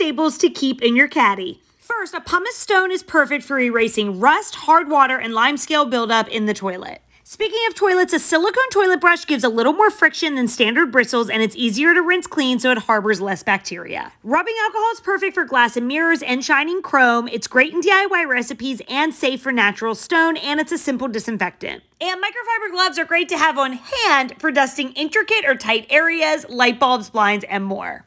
staples to keep in your caddy. First, a pumice stone is perfect for erasing rust, hard water, and limescale buildup in the toilet. Speaking of toilets, a silicone toilet brush gives a little more friction than standard bristles and it's easier to rinse clean so it harbors less bacteria. Rubbing alcohol is perfect for glass and mirrors and shining chrome. It's great in DIY recipes and safe for natural stone and it's a simple disinfectant. And microfiber gloves are great to have on hand for dusting intricate or tight areas, light bulbs, blinds, and more.